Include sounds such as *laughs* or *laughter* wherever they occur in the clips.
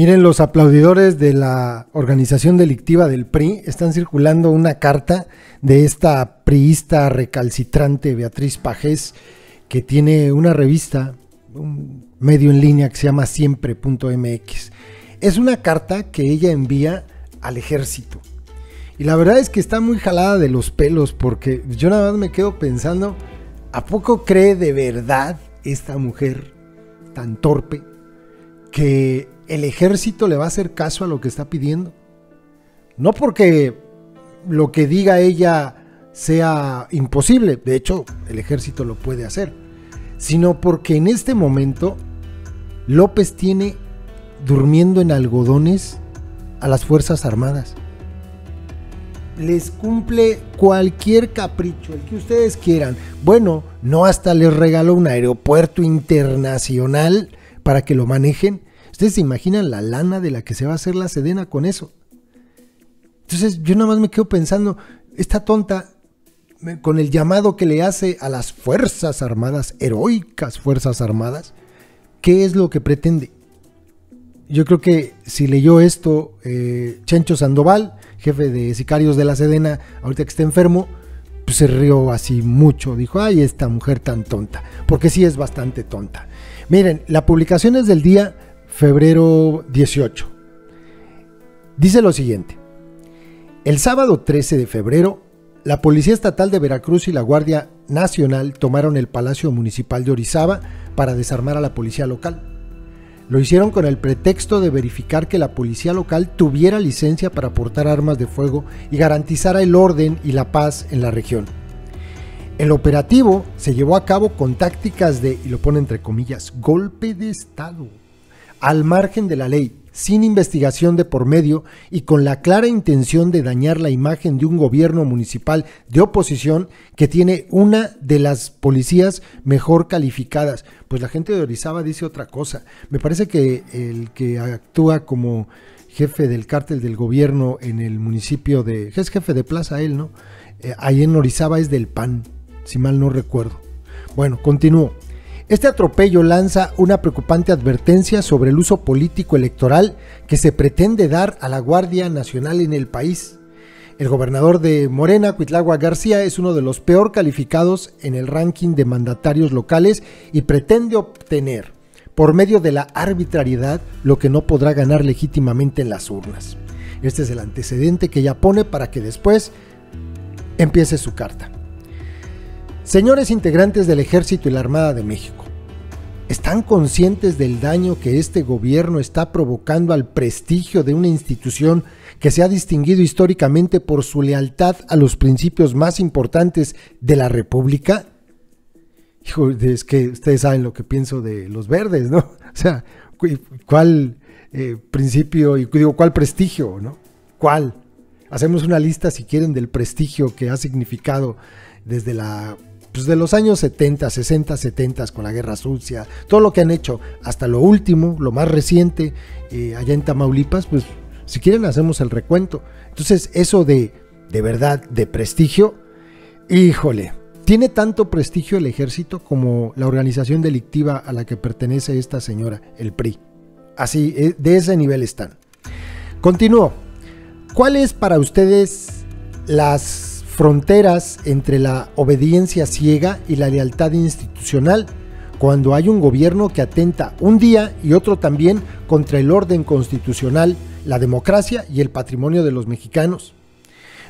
Miren, los aplaudidores de la organización delictiva del PRI están circulando una carta de esta priista recalcitrante Beatriz Pajés, que tiene una revista, un medio en línea que se llama siempre.mx. Es una carta que ella envía al ejército. Y la verdad es que está muy jalada de los pelos porque yo nada más me quedo pensando, ¿a poco cree de verdad esta mujer tan torpe que el ejército le va a hacer caso a lo que está pidiendo. No porque lo que diga ella sea imposible, de hecho el ejército lo puede hacer, sino porque en este momento López tiene durmiendo en algodones a las Fuerzas Armadas. Les cumple cualquier capricho, el que ustedes quieran. Bueno, no hasta les regaló un aeropuerto internacional para que lo manejen ¿Ustedes se imaginan la lana de la que se va a hacer la Sedena con eso? Entonces yo nada más me quedo pensando, esta tonta, con el llamado que le hace a las Fuerzas Armadas, heroicas Fuerzas Armadas, ¿qué es lo que pretende? Yo creo que si leyó esto eh, Sandoval, jefe de sicarios de la Sedena, ahorita que está enfermo, pues se rió así mucho. Dijo, ay, esta mujer tan tonta. Porque sí es bastante tonta. Miren, la publicación es del día febrero 18. Dice lo siguiente. El sábado 13 de febrero, la Policía Estatal de Veracruz y la Guardia Nacional tomaron el Palacio Municipal de Orizaba para desarmar a la policía local. Lo hicieron con el pretexto de verificar que la policía local tuviera licencia para portar armas de fuego y garantizara el orden y la paz en la región. El operativo se llevó a cabo con tácticas de, y lo pone entre comillas, golpe de Estado al margen de la ley, sin investigación de por medio y con la clara intención de dañar la imagen de un gobierno municipal de oposición que tiene una de las policías mejor calificadas. Pues la gente de Orizaba dice otra cosa. Me parece que el que actúa como jefe del cártel del gobierno en el municipio de... es jefe de plaza él, ¿no? Eh, ahí en Orizaba es del PAN, si mal no recuerdo. Bueno, continúo. Este atropello lanza una preocupante advertencia sobre el uso político electoral que se pretende dar a la Guardia Nacional en el país. El gobernador de Morena, Cuitlagua García, es uno de los peor calificados en el ranking de mandatarios locales y pretende obtener, por medio de la arbitrariedad, lo que no podrá ganar legítimamente en las urnas. Este es el antecedente que ella pone para que después empiece su carta. Señores integrantes del Ejército y la Armada de México, ¿están conscientes del daño que este gobierno está provocando al prestigio de una institución que se ha distinguido históricamente por su lealtad a los principios más importantes de la República? Hijo, es que ustedes saben lo que pienso de los verdes, ¿no? *laughs* O sea, ¿cuál eh, principio y digo, cuál prestigio, ¿no? ¿Cuál? Hacemos una lista, si quieren, del prestigio que ha significado desde la pues de los años 70, 60, 70 con la guerra sucia, todo lo que han hecho hasta lo último, lo más reciente, eh, allá en Tamaulipas, pues si quieren hacemos el recuento. Entonces eso de, de verdad, de prestigio, híjole, tiene tanto prestigio el ejército como la organización delictiva a la que pertenece esta señora, el PRI. Así, eh, de ese nivel están. Continúo. ¿Cuáles para ustedes las fronteras entre la obediencia ciega y la lealtad institucional cuando hay un gobierno que atenta un día y otro también contra el orden constitucional, la democracia y el patrimonio de los mexicanos.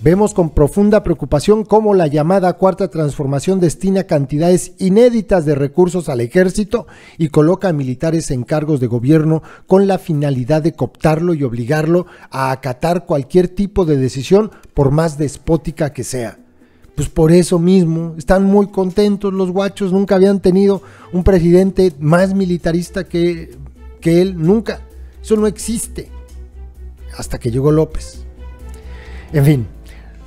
Vemos con profunda preocupación cómo la llamada cuarta transformación destina cantidades inéditas de recursos al ejército y coloca a militares en cargos de gobierno con la finalidad de cooptarlo y obligarlo a acatar cualquier tipo de decisión por más despótica que sea. Pues por eso mismo están muy contentos los guachos, nunca habían tenido un presidente más militarista que, que él, nunca. Eso no existe. Hasta que llegó López. En fin,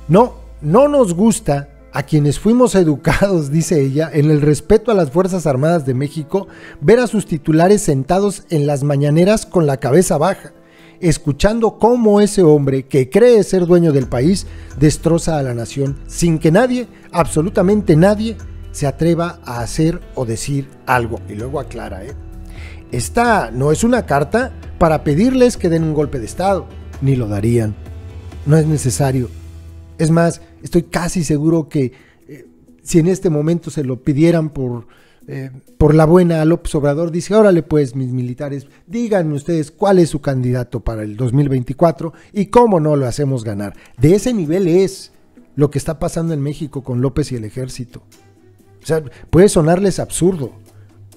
no, no nos gusta a quienes fuimos educados, *laughs* dice ella, en el respeto a las Fuerzas Armadas de México, ver a sus titulares sentados en las mañaneras con la cabeza baja, escuchando cómo ese hombre que cree ser dueño del país destroza a la nación sin que nadie, absolutamente nadie, se atreva a hacer o decir algo. Y luego aclara, ¿eh? esta no es una carta para pedirles que den un golpe de Estado, ni lo darían. No es necesario. Es más, estoy casi seguro que eh, si en este momento se lo pidieran por, eh, por la buena a López Obrador, dice, órale pues mis militares, díganme ustedes cuál es su candidato para el 2024 y cómo no lo hacemos ganar. De ese nivel es lo que está pasando en México con López y el ejército. O sea, puede sonarles absurdo,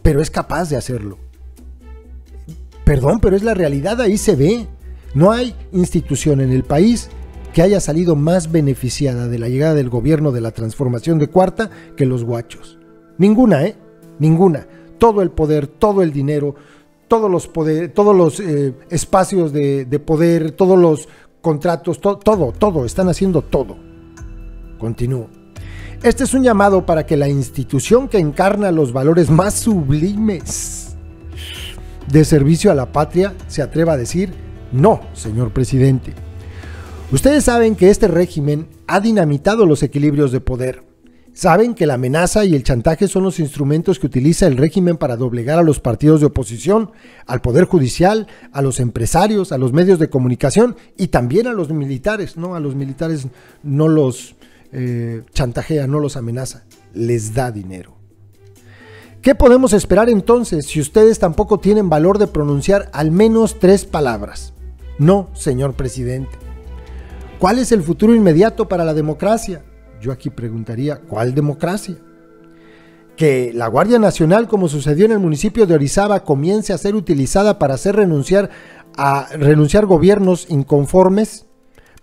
pero es capaz de hacerlo. Perdón, pero es la realidad, ahí se ve. No hay institución en el país que haya salido más beneficiada de la llegada del gobierno de la transformación de Cuarta que los guachos. Ninguna, ¿eh? Ninguna. Todo el poder, todo el dinero, todos los, poder, todos los eh, espacios de, poder, todos los contratos, todo, todo, están haciendo todo. Continúo. Este es un llamado para que la institución que encarna los valores más sublimes de servicio a la patria se atreva a decir, no, señor presidente. Ustedes saben que este régimen ha dinamitado los equilibrios de poder. Saben que la amenaza y el chantaje son los instrumentos que utiliza el régimen para doblegar a los partidos de oposición, al Poder Judicial, a los empresarios, a los medios de comunicación y también a los militares. No, a los militares no los eh, chantajea, no los amenaza, les da dinero. ¿Qué podemos esperar entonces si ustedes tampoco tienen valor de pronunciar al menos tres palabras? No, señor presidente. ¿Cuál es el futuro inmediato para la democracia? Yo aquí preguntaría, ¿cuál democracia? Que la Guardia Nacional, como sucedió en el municipio de Orizaba, comience a ser utilizada para hacer renunciar a renunciar gobiernos inconformes,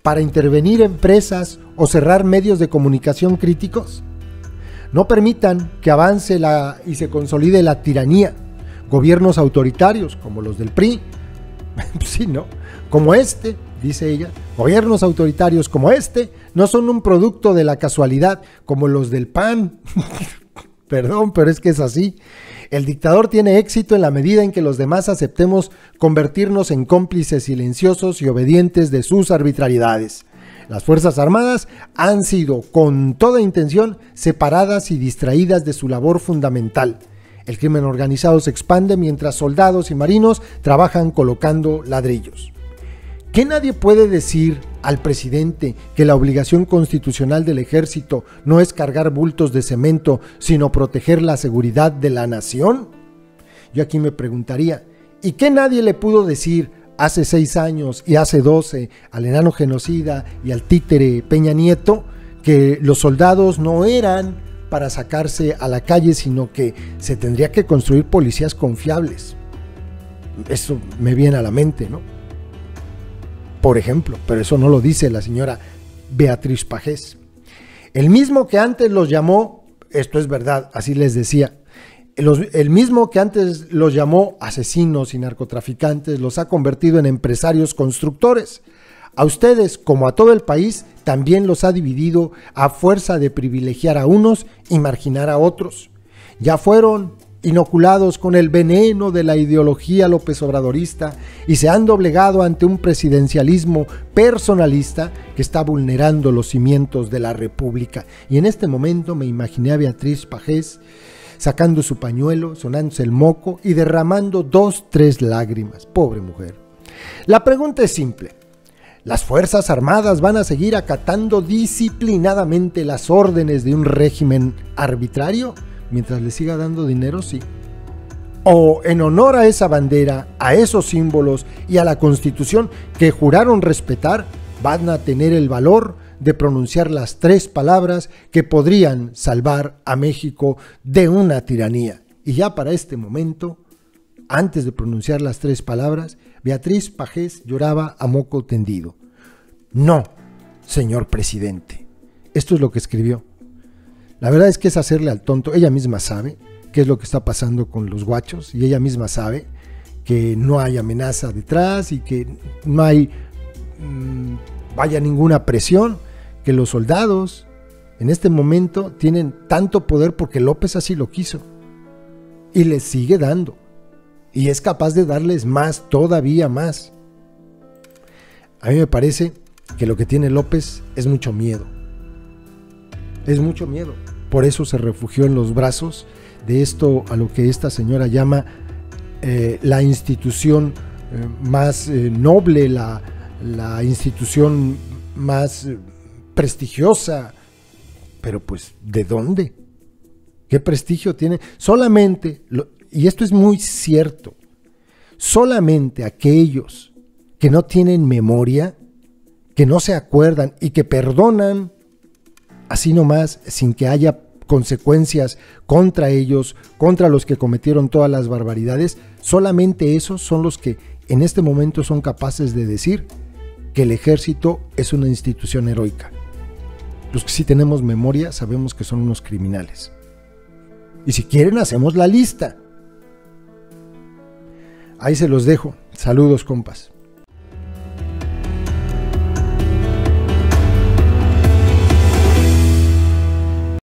para intervenir empresas o cerrar medios de comunicación críticos. No permitan que avance la, y se consolide la tiranía. Gobiernos autoritarios como los del PRI, *laughs* sí, ¿no? Como este, dice ella, gobiernos autoritarios como este no son un producto de la casualidad como los del PAN. *laughs* Perdón, pero es que es así. El dictador tiene éxito en la medida en que los demás aceptemos convertirnos en cómplices silenciosos y obedientes de sus arbitrariedades. Las Fuerzas Armadas han sido, con toda intención, separadas y distraídas de su labor fundamental. El crimen organizado se expande mientras soldados y marinos trabajan colocando ladrillos. ¿Qué nadie puede decir al presidente que la obligación constitucional del ejército no es cargar bultos de cemento, sino proteger la seguridad de la nación? Yo aquí me preguntaría, ¿y qué nadie le pudo decir hace seis años y hace doce al enano genocida y al títere Peña Nieto que los soldados no eran para sacarse a la calle, sino que se tendría que construir policías confiables? Eso me viene a la mente, ¿no? Por ejemplo, pero eso no lo dice la señora Beatriz Pajés. El mismo que antes los llamó, esto es verdad, así les decía, el mismo que antes los llamó asesinos y narcotraficantes, los ha convertido en empresarios constructores. A ustedes, como a todo el país, también los ha dividido a fuerza de privilegiar a unos y marginar a otros. Ya fueron inoculados con el veneno de la ideología López Obradorista y se han doblegado ante un presidencialismo personalista que está vulnerando los cimientos de la República. Y en este momento me imaginé a Beatriz Pajés sacando su pañuelo, sonándose el moco y derramando dos, tres lágrimas. Pobre mujer. La pregunta es simple. ¿Las Fuerzas Armadas van a seguir acatando disciplinadamente las órdenes de un régimen arbitrario? Mientras le siga dando dinero, sí. O en honor a esa bandera, a esos símbolos y a la constitución que juraron respetar, van a tener el valor de pronunciar las tres palabras que podrían salvar a México de una tiranía. Y ya para este momento, antes de pronunciar las tres palabras, Beatriz Pajés lloraba a moco tendido. No, señor presidente. Esto es lo que escribió. La verdad es que es hacerle al tonto. Ella misma sabe qué es lo que está pasando con los guachos y ella misma sabe que no hay amenaza detrás y que no hay mm, vaya ninguna presión, que los soldados en este momento tienen tanto poder porque López así lo quiso y les sigue dando y es capaz de darles más, todavía más. A mí me parece que lo que tiene López es mucho miedo. Es mucho miedo. Por eso se refugió en los brazos de esto a lo que esta señora llama eh, la institución eh, más eh, noble, la, la, institución más prestigiosa. Pero pues, ¿de dónde? ¿Qué prestigio tiene? Solamente, y esto es muy cierto, solamente aquellos que no tienen memoria, que no se acuerdan y que perdonan así nomás, sin que haya consecuencias contra ellos, contra los que cometieron todas las barbaridades, solamente esos son los que en este momento son capaces de decir que el ejército es una institución heroica. Los que sí tenemos memoria sabemos que son unos criminales. Y si quieren hacemos la lista. Ahí se los dejo. Saludos compas.